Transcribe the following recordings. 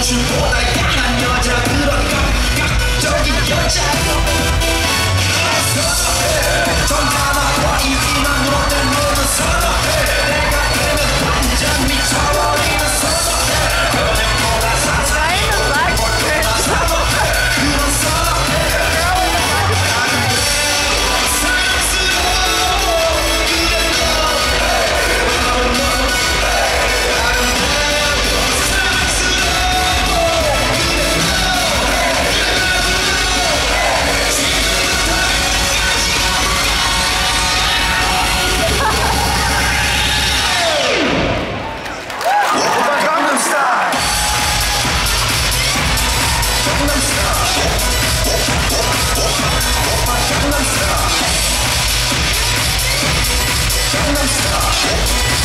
中放的ガンガン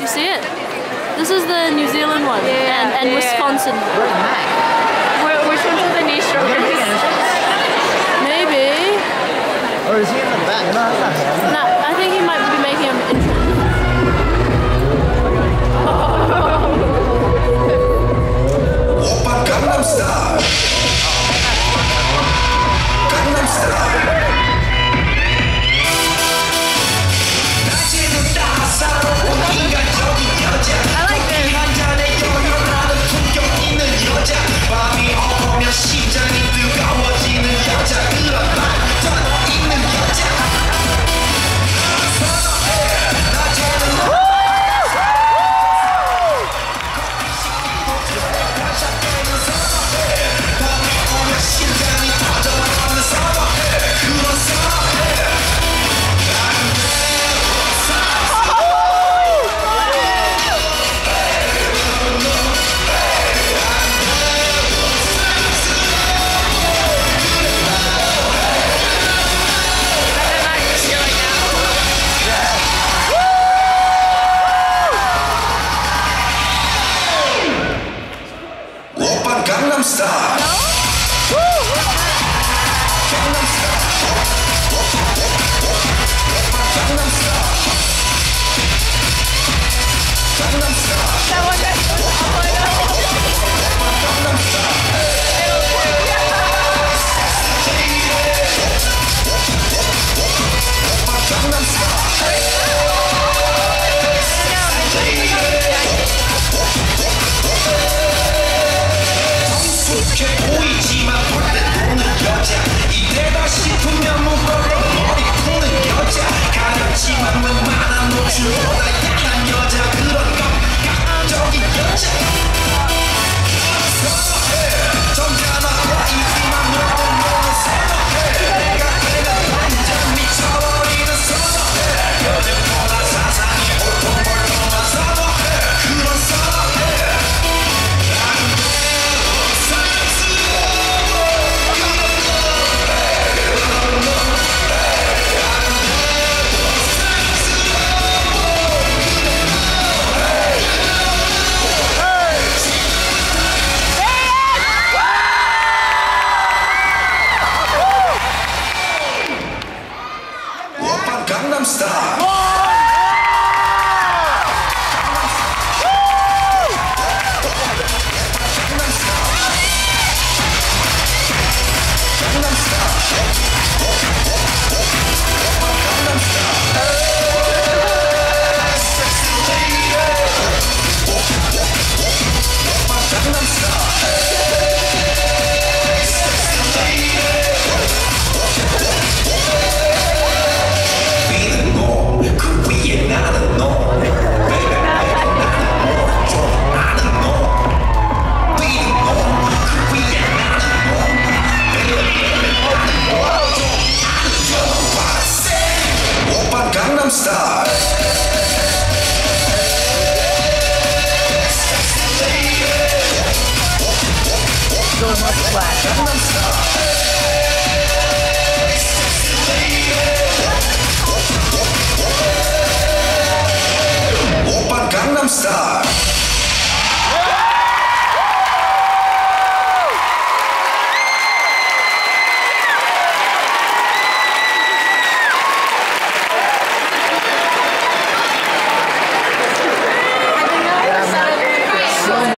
You see it? This is the New Zealand one yeah, and, and yeah. Wisconsin. Where's Mac? Where, which ones are the niche strawberries? Maybe. Or is he in the back? No, I think he might you. Star. 자,